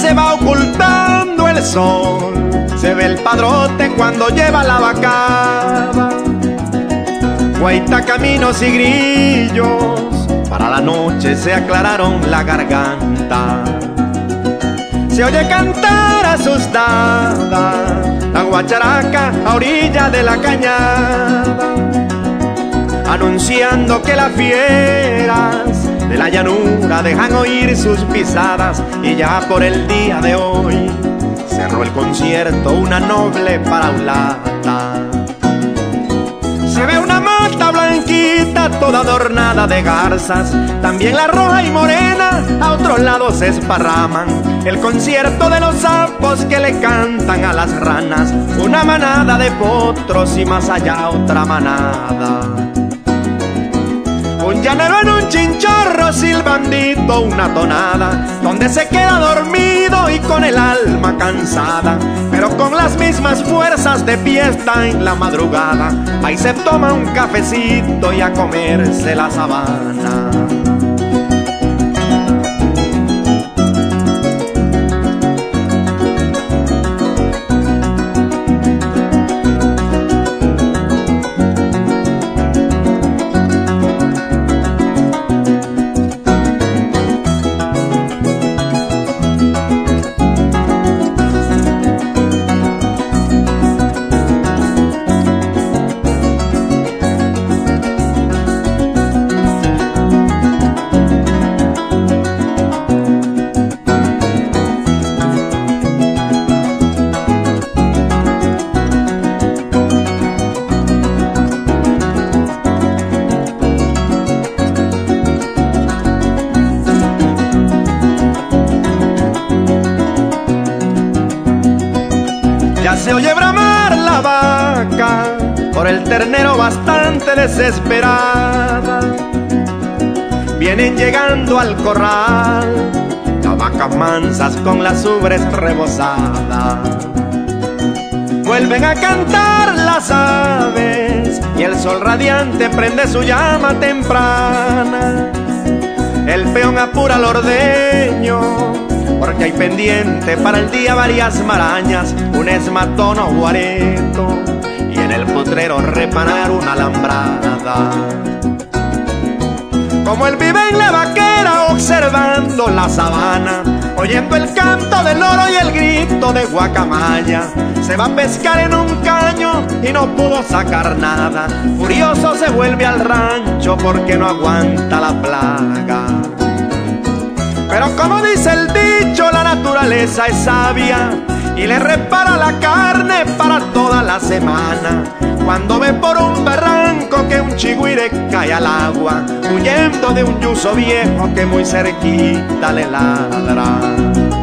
se va ocultando el sol. Se ve el padrote cuando lleva la vacada. Guaita, caminos y grillos, para la noche se aclararon la garganta. Se oye cantar asustada la guacharaca a orilla de la cañada, anunciando que las fieras de la llanura dejan oír sus pisadas y ya por el día de hoy cerró el concierto una noble paraulata. Se ve una mata blanquita toda adornada de garzas, también la roja y morena a otros lados se esparraman. El concierto de los sapos que le cantan a las ranas, una manada de potros y más allá otra manada. Un llanero en un chinchorro silbandito una tonada, donde se queda dormido y con el alma cansada, pero con las mismas fuerzas de pie está en la madrugada. Ahí se toma un cafecito y a comerse la sabana. Se oye bramar la vaca por el ternero bastante desesperada. Vienen llegando al corral las vacas mansas con las ubres rebosadas. Vuelven a cantar las aves y el sol radiante prende su llama temprana. El peón apura al ordeño porque hay pendiente para el día varias marañas, un esmatón o guareto y en el potrero reparar una alambrada. Como él vive en la vaquera observando la sabana, oyendo el canto del loro y el grito de guacamaya, se va a pescar en un caño y no pudo sacar nada. Furioso se vuelve al rancho porque no aguanta la plaga. Pero como dice el dicho, la naturaleza es sabia y le repara la carne para toda la semana. Cuando ve por un barranco que un chigüire cae al agua, huyendo de un yuso viejo que muy cerquita le ladra.